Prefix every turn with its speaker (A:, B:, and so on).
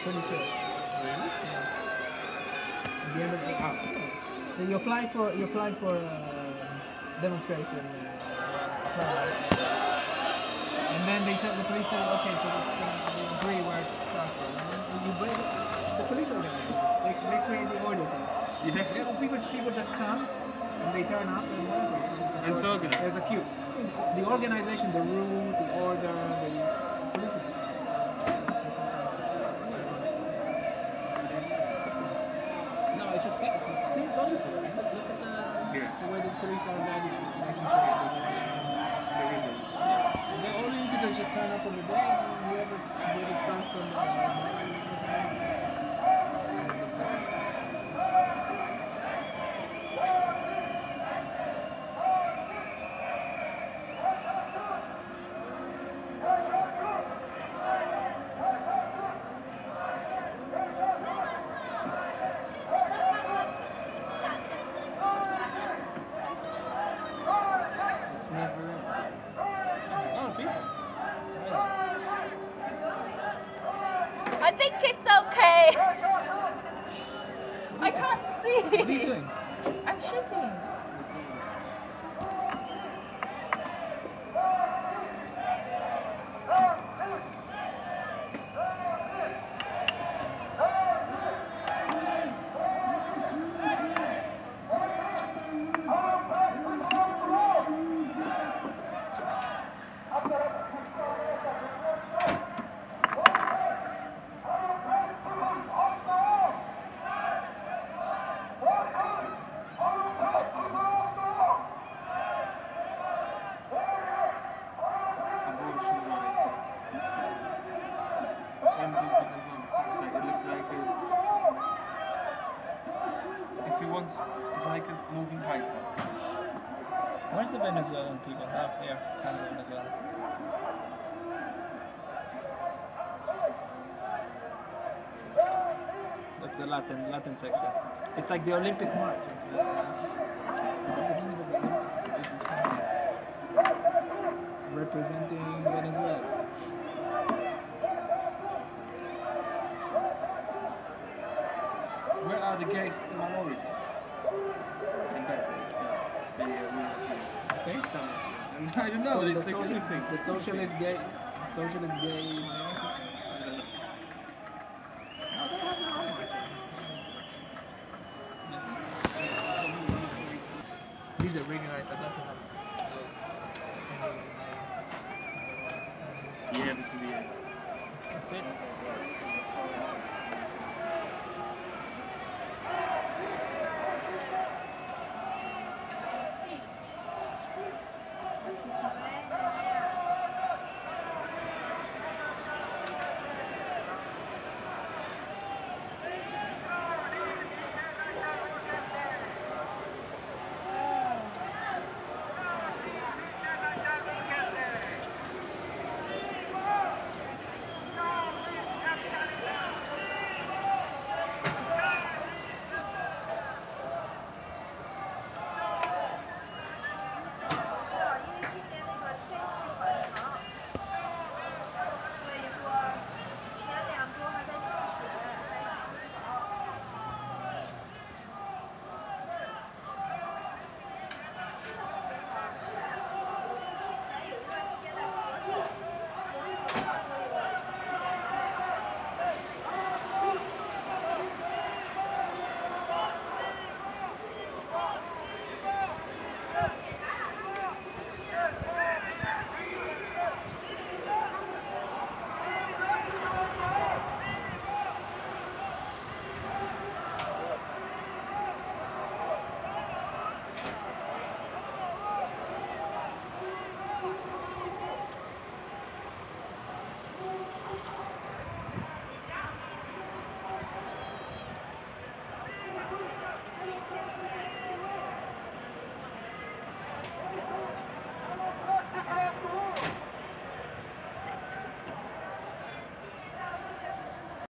A: I'm pretty sure.
B: Really?
A: Yeah. At the end of the ah, okay. You apply for you apply for uh, demonstration. Uh. And then they tell the police tell you, okay, so that's the, agree where to start from. And you break it. The police organize it. They, they create the order for us.
B: Yeah.
A: Yeah, people, people just come and they turn up and whatever.
B: And
A: order.
B: organized.
A: There's a queue. The organization, the route, the order, the police. is- No, it just se- seems Look at the,
B: Yeah.
A: the way the police are guiding, making sure it doesn't
B: The ribbons.
A: and all you need to do is just turn up on the and whoever whoever's on the.
B: It's never.
A: There's a lot of people.
C: I think it's okay. I can't see.
A: What are you doing?
C: I'm shooting.
B: abortion rights. Ends up in as well. It's like, it looks like a. It's like a moving Hyde Park.
A: Where's the Venezuelan people? Oh, here, hands of Venezuela. That's the Latin Latin section. It's like the Olympic March. Representing Venezuela.
B: Where are the gay minorities? In bed. The, uh, we-
A: Okay.
B: some, and I don't know,
A: So
B: it's
A: the,
B: like
A: social,
B: anything.
A: the socialist gay, socialist gay minority.
B: I don't know.
A: No, they have their own. These are really nice. I'd like to have.
B: Yeah, this is the end.
A: That's it.